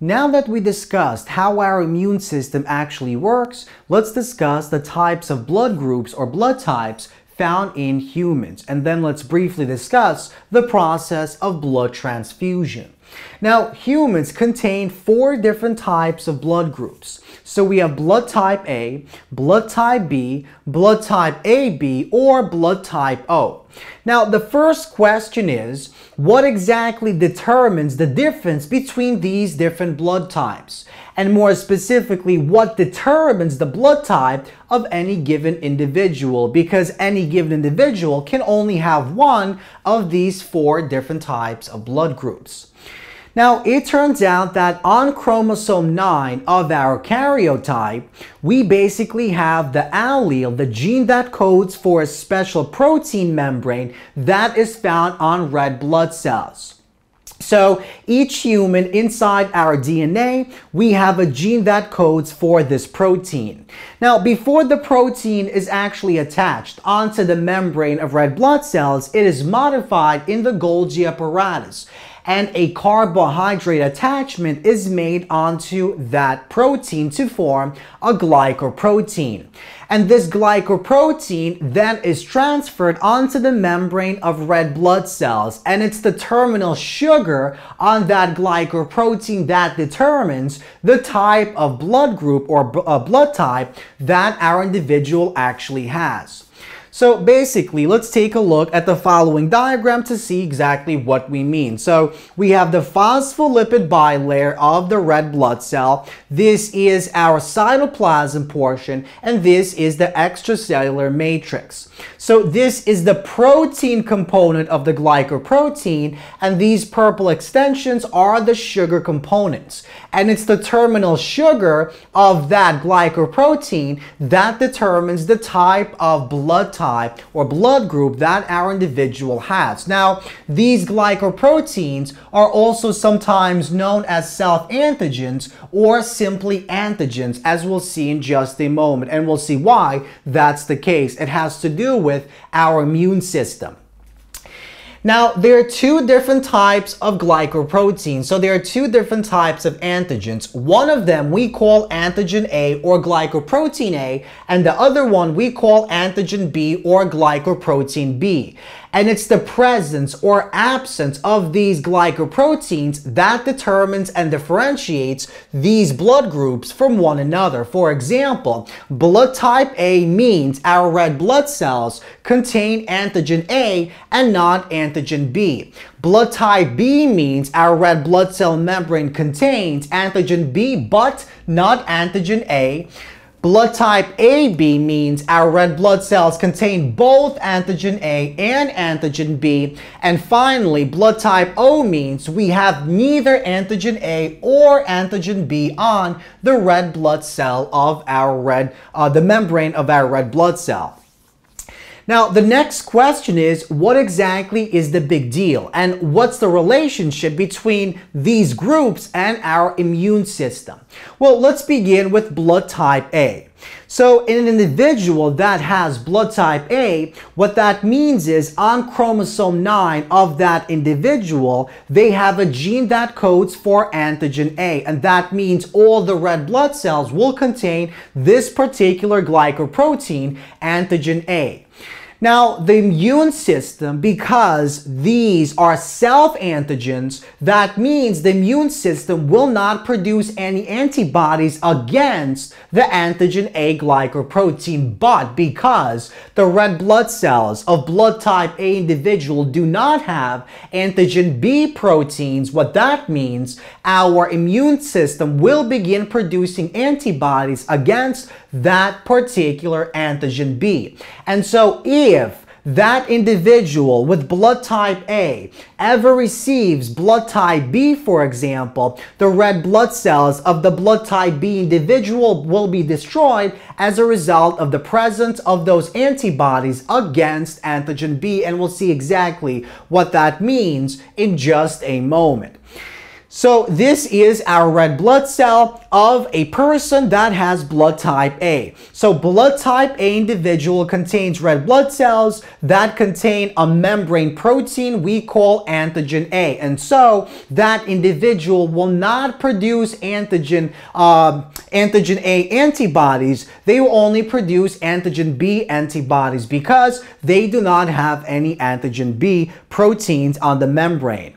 Now that we discussed how our immune system actually works, let's discuss the types of blood groups or blood types found in humans. And then let's briefly discuss the process of blood transfusion. Now, humans contain four different types of blood groups. So we have blood type A, blood type B, blood type AB, or blood type O. Now, the first question is, what exactly determines the difference between these different blood types? And more specifically, what determines the blood type of any given individual? Because any given individual can only have one of these four different types of blood groups. Now, it turns out that on chromosome 9 of our karyotype, we basically have the allele, the gene that codes for a special protein membrane that is found on red blood cells. So each human inside our DNA, we have a gene that codes for this protein. Now, before the protein is actually attached onto the membrane of red blood cells, it is modified in the Golgi apparatus and a carbohydrate attachment is made onto that protein to form a glycoprotein. And this glycoprotein then is transferred onto the membrane of red blood cells. And it's the terminal sugar on that glycoprotein that determines the type of blood group or uh, blood type that our individual actually has. So basically, let's take a look at the following diagram to see exactly what we mean. So we have the phospholipid bilayer of the red blood cell. This is our cytoplasm portion, and this is the extracellular matrix. So this is the protein component of the glycoprotein, and these purple extensions are the sugar components. And it's the terminal sugar of that glycoprotein that determines the type of blood type or blood group that our individual has. Now, these glycoproteins are also sometimes known as self-antigens or simply antigens, as we'll see in just a moment. And we'll see why that's the case. It has to do with our immune system. Now, there are two different types of glycoproteins. So there are two different types of antigens. One of them we call antigen A or glycoprotein A, and the other one we call antigen B or glycoprotein B. And it's the presence or absence of these glycoproteins that determines and differentiates these blood groups from one another. For example, blood type A means our red blood cells contain antigen A and not antigen B. Blood type B means our red blood cell membrane contains antigen B but not antigen A. Blood type AB means our red blood cells contain both antigen A and antigen B. And finally, blood type O means we have neither antigen A or antigen B on the red blood cell of our red, uh, the membrane of our red blood cell. Now, the next question is, what exactly is the big deal? And what's the relationship between these groups and our immune system? Well, let's begin with blood type A. So in an individual that has blood type A, what that means is on chromosome 9 of that individual, they have a gene that codes for antigen A. And that means all the red blood cells will contain this particular glycoprotein, antigen A. Now, the immune system, because these are self-antigens, that means the immune system will not produce any antibodies against the antigen A glycoprotein. But because the red blood cells of blood type A individual do not have antigen B proteins, what that means, our immune system will begin producing antibodies against that particular antigen B. And so if that individual with blood type A ever receives blood type B, for example, the red blood cells of the blood type B individual will be destroyed as a result of the presence of those antibodies against antigen B. And we'll see exactly what that means in just a moment. So this is our red blood cell of a person that has blood type A. So blood type A individual contains red blood cells that contain a membrane protein we call antigen A. And so that individual will not produce antigen, uh, antigen A antibodies. They will only produce antigen B antibodies because they do not have any antigen B proteins on the membrane.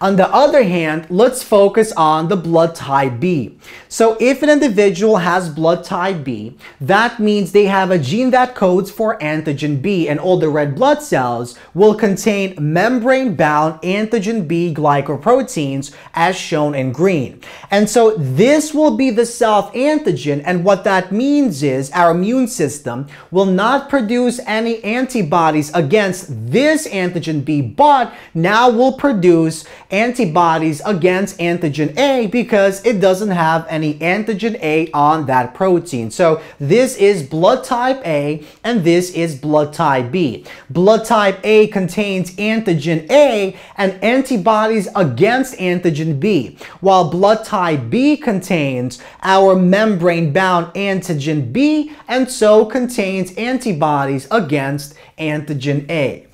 On the other hand, let's focus on the blood type B. So if an individual has blood type B, that means they have a gene that codes for antigen B and all the red blood cells will contain membrane-bound antigen B glycoproteins as shown in green. And so this will be the self-antigen and what that means is our immune system will not produce any antibodies against this antigen B, but now will produce antibodies against antigen A because it doesn't have any antigen A on that protein. So this is blood type A and this is blood type B. Blood type A contains antigen A and antibodies against antigen B, while blood type B contains our membrane-bound antigen B and so contains antibodies against antigen A.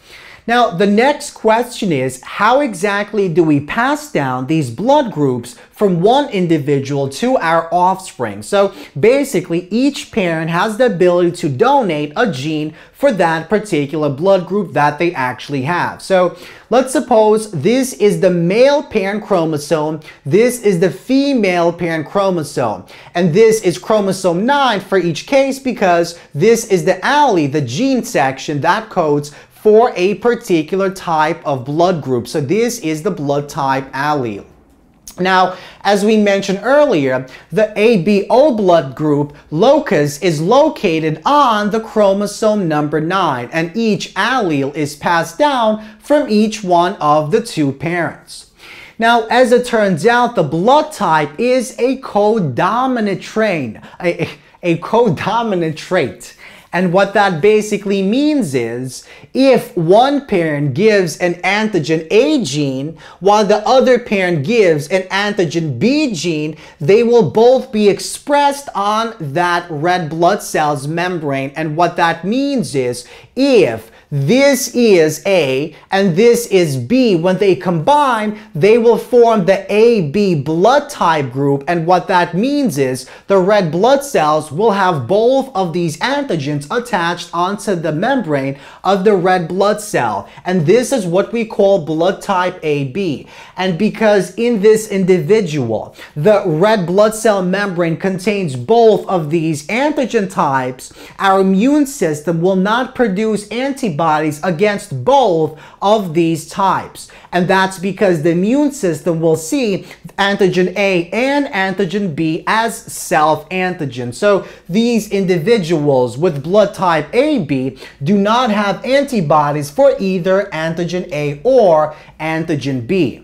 Now, the next question is, how exactly do we pass down these blood groups from one individual to our offspring? So basically, each parent has the ability to donate a gene for that particular blood group that they actually have. So let's suppose this is the male parent chromosome, this is the female parent chromosome, and this is chromosome 9 for each case because this is the allele, the gene section that codes for a particular type of blood group. So this is the blood type allele. Now, as we mentioned earlier, the ABO blood group locus is located on the chromosome number 9, and each allele is passed down from each one of the two parents. Now, as it turns out, the blood type is a codominant trait, a, a codominant trait. And what that basically means is if one parent gives an antigen A gene while the other parent gives an antigen B gene, they will both be expressed on that red blood cell's membrane. And what that means is if this is A and this is B. When they combine, they will form the AB blood type group. And what that means is the red blood cells will have both of these antigens attached onto the membrane of the red blood cell. And this is what we call blood type AB. And because in this individual, the red blood cell membrane contains both of these antigen types, our immune system will not produce antibodies antibodies against both of these types. And that's because the immune system will see antigen A and antigen B as self-antigen. So these individuals with blood type AB do not have antibodies for either antigen A or antigen B.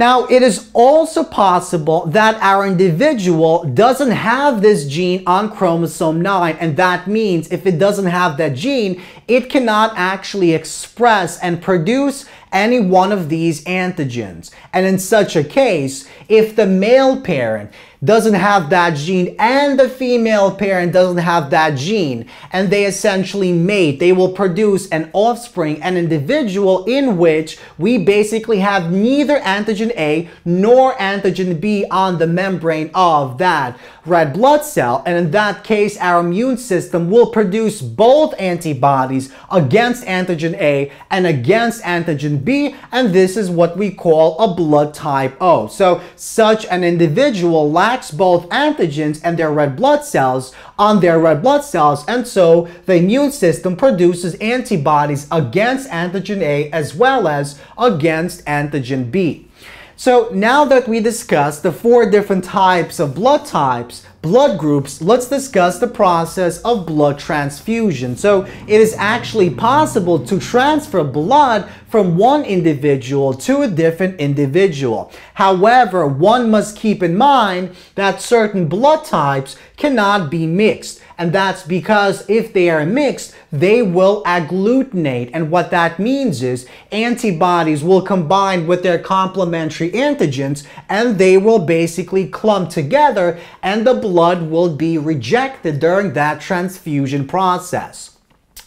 Now, it is also possible that our individual doesn't have this gene on chromosome 9, and that means if it doesn't have that gene, it cannot actually express and produce any one of these antigens. And in such a case, if the male parent doesn't have that gene and the female parent doesn't have that gene and they essentially mate, they will produce an offspring, an individual in which we basically have neither antigen A nor antigen B on the membrane of that red blood cell. And in that case, our immune system will produce both antibodies against antigen A and against antigen B. And this is what we call a blood type O. So such an individual lacks both antigens and their red blood cells on their red blood cells. And so the immune system produces antibodies against antigen A as well as against antigen B. So now that we discussed the four different types of blood types, blood groups, let's discuss the process of blood transfusion. So it is actually possible to transfer blood from one individual to a different individual. However, one must keep in mind that certain blood types cannot be mixed. And that's because if they are mixed, they will agglutinate. And what that means is antibodies will combine with their complementary antigens and they will basically clump together and the blood will be rejected during that transfusion process.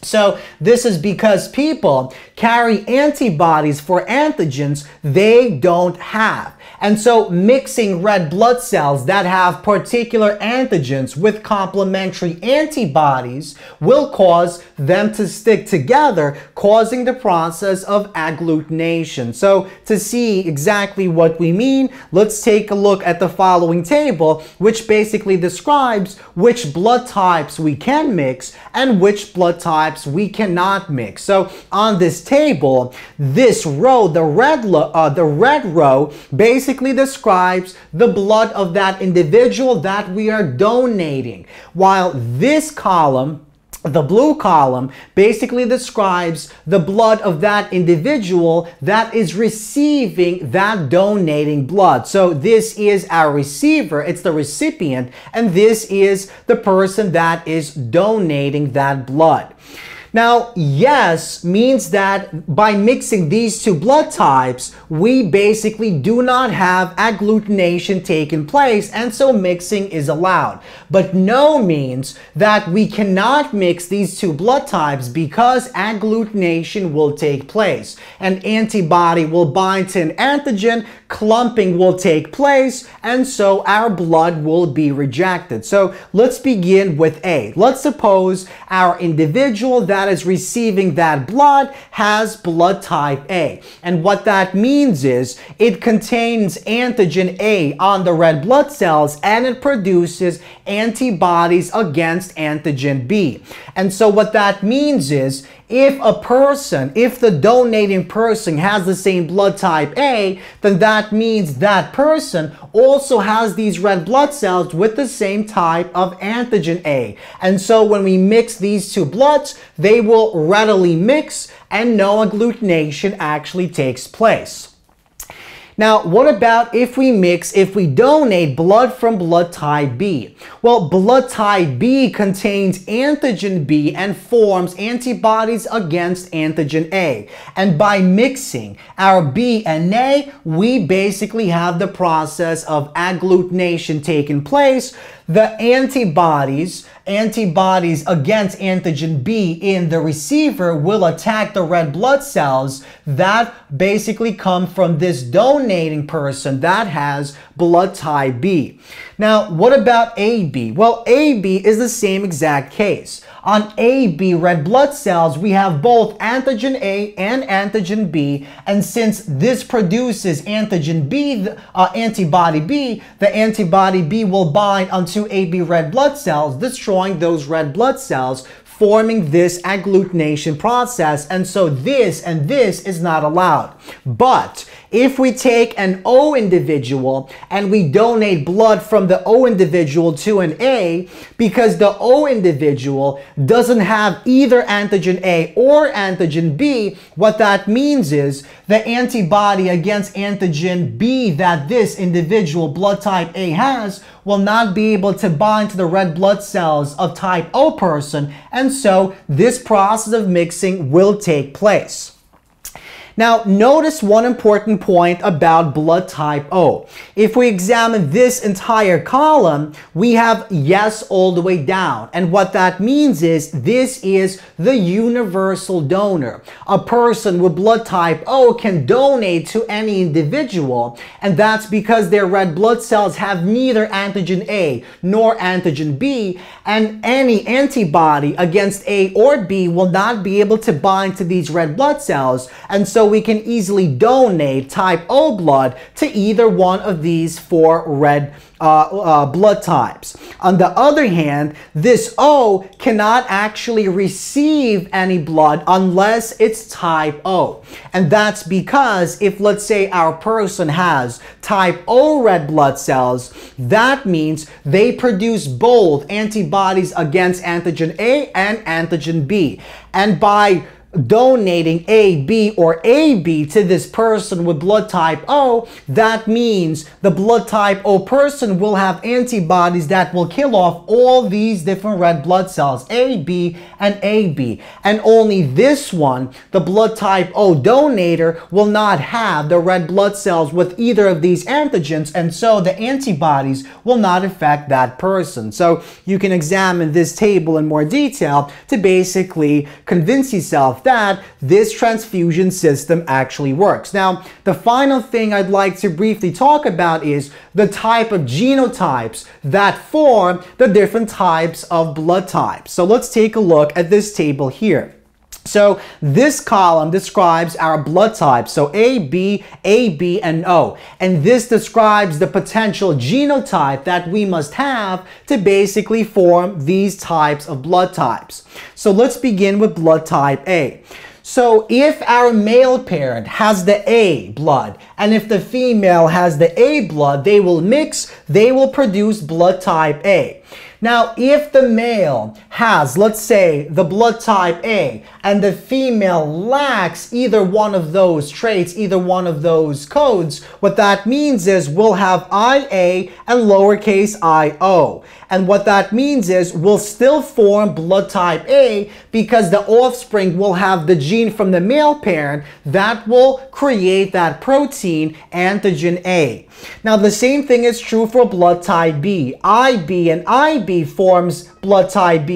So this is because people carry antibodies for antigens they don't have. And so mixing red blood cells that have particular antigens with complementary antibodies will cause them to stick together, causing the process of agglutination. So to see exactly what we mean, let's take a look at the following table, which basically describes which blood types we can mix and which blood types we cannot mix. So on this table, this row, the red, uh, the red row, basically basically describes the blood of that individual that we are donating. While this column the blue column basically describes the blood of that individual that is receiving that donating blood. So this is our receiver, it's the recipient, and this is the person that is donating that blood. Now, yes means that by mixing these two blood types, we basically do not have agglutination taking place, and so mixing is allowed. But no means that we cannot mix these two blood types because agglutination will take place. An antibody will bind to an antigen, clumping will take place, and so our blood will be rejected. So let's begin with A. Let's suppose our individual that is receiving that blood has blood type A. And what that means is it contains antigen A on the red blood cells and it produces antibodies against antigen B. And so what that means is if a person, if the donating person has the same blood type A, then that means that person also has these red blood cells with the same type of antigen A. And so when we mix these two bloods, they will readily mix and no agglutination actually takes place. Now, what about if we mix, if we donate blood from blood type B? Well, blood type B contains antigen B and forms antibodies against antigen A. And by mixing our B and A, we basically have the process of agglutination taking place. The antibodies antibodies against antigen B in the receiver will attack the red blood cells that basically come from this donating person that has blood type B. Now, what about AB? Well, AB is the same exact case. On AB red blood cells, we have both antigen A and antigen B. And since this produces antigen B, uh, antibody B, the antibody B will bind onto AB red blood cells, destroying those red blood cells, forming this agglutination process. And so this and this is not allowed. But if we take an O individual and we donate blood from the O individual to an A, because the O individual doesn't have either antigen A or antigen B, what that means is the antibody against antigen B that this individual blood type A has will not be able to bind to the red blood cells of type O person, and so this process of mixing will take place. Now, notice one important point about blood type O. If we examine this entire column, we have yes all the way down. And what that means is this is the universal donor. A person with blood type O can donate to any individual, and that's because their red blood cells have neither antigen A nor antigen B, and any antibody against A or B will not be able to bind to these red blood cells. And so we can easily donate type O blood to either one of these four red uh, uh, blood types. On the other hand, this O cannot actually receive any blood unless it's type O. And that's because if let's say our person has type O red blood cells, that means they produce both antibodies against antigen A and antigen B. And by donating AB or AB to this person with blood type O, that means the blood type O person will have antibodies that will kill off all these different red blood cells, AB and AB. And only this one, the blood type O donator, will not have the red blood cells with either of these antigens, and so the antibodies will not affect that person. So you can examine this table in more detail to basically convince yourself that this transfusion system actually works. Now, the final thing I'd like to briefly talk about is the type of genotypes that form the different types of blood types. So let's take a look at this table here. So this column describes our blood types, so A, B, A, B, and O. And this describes the potential genotype that we must have to basically form these types of blood types. So let's begin with blood type A. So if our male parent has the A blood and if the female has the A blood, they will mix, they will produce blood type A. Now, if the male has, let's say, the blood type A, and the female lacks either one of those traits, either one of those codes, what that means is we'll have IA and lowercase io. And what that means is we'll still form blood type A because the offspring will have the gene from the male parent that will create that protein antigen A. Now the same thing is true for blood type B. IB and IB forms blood type B